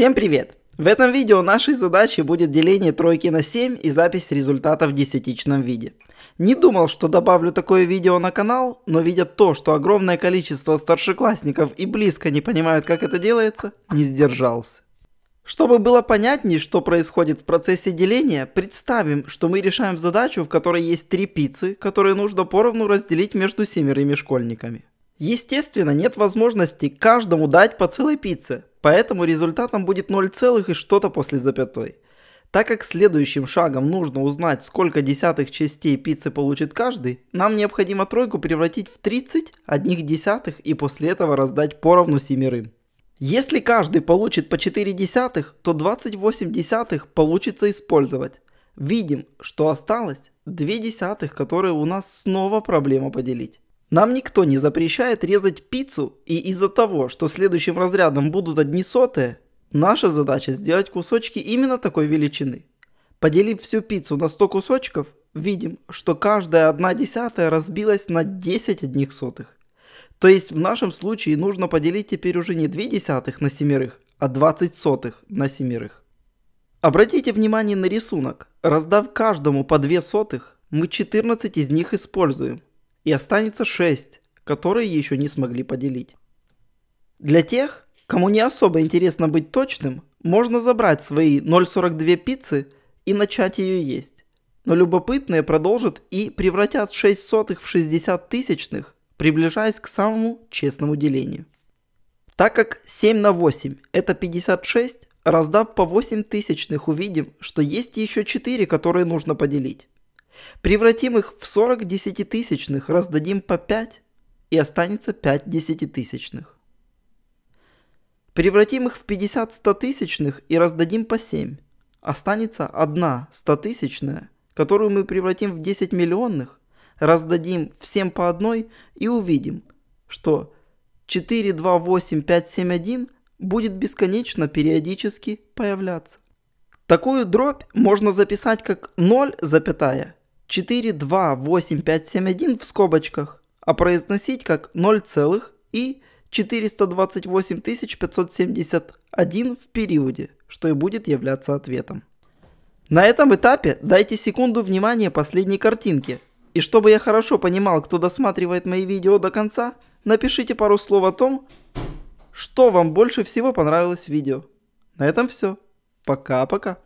Всем привет! В этом видео нашей задачей будет деление тройки на 7 и запись результата в десятичном виде. Не думал, что добавлю такое видео на канал, но видя то, что огромное количество старшеклассников и близко не понимают, как это делается, не сдержался. Чтобы было понятнее, что происходит в процессе деления, представим, что мы решаем задачу, в которой есть три пиццы, которые нужно поровну разделить между семерыми школьниками. Естественно, нет возможности каждому дать по целой пицце, поэтому результатом будет 0, и что-то после запятой. Так как следующим шагом нужно узнать, сколько десятых частей пиццы получит каждый, нам необходимо тройку превратить в 30 одних десятых и после этого раздать поровну семерым. Если каждый получит по 4 десятых, то 28 десятых получится использовать. Видим, что осталось 2 десятых, которые у нас снова проблема поделить. Нам никто не запрещает резать пиццу, и из-за того, что следующим разрядом будут одни сотые, наша задача сделать кусочки именно такой величины. Поделив всю пиццу на 100 кусочков, видим, что каждая одна десятая разбилась на 10 одних сотых. То есть в нашем случае нужно поделить теперь уже не 2 десятых на семерых, а 20 сотых на семерых. Обратите внимание на рисунок. Раздав каждому по 2 сотых, мы 14 из них используем и останется 6, которые еще не смогли поделить. Для тех, кому не особо интересно быть точным, можно забрать свои 0,42 пиццы и начать ее есть. Но любопытные продолжат и превратят 6 сотых в 60 тысячных, приближаясь к самому честному делению. Так как 7 на 8 это 56, раздав по 8 тысячных увидим, что есть еще 4, которые нужно поделить. Превратим их в 40 десятитысячных, раздадим по 5 и останется 5 десятитысячных. Превратим их в 50 стотысячных и раздадим по 7. Останется одна стотысячная, которую мы превратим в 10 миллионных, раздадим всем по одной и увидим, что 4, 2, 8, 5, 7, 1 будет бесконечно периодически появляться. Такую дробь можно записать как 0, запятая 4, 2, 8, 5, 7, 1 в скобочках, а произносить как 0 целых и 428 571 в периоде, что и будет являться ответом. На этом этапе дайте секунду внимания последней картинке. И чтобы я хорошо понимал, кто досматривает мои видео до конца, напишите пару слов о том, что вам больше всего понравилось в видео. На этом все. Пока-пока.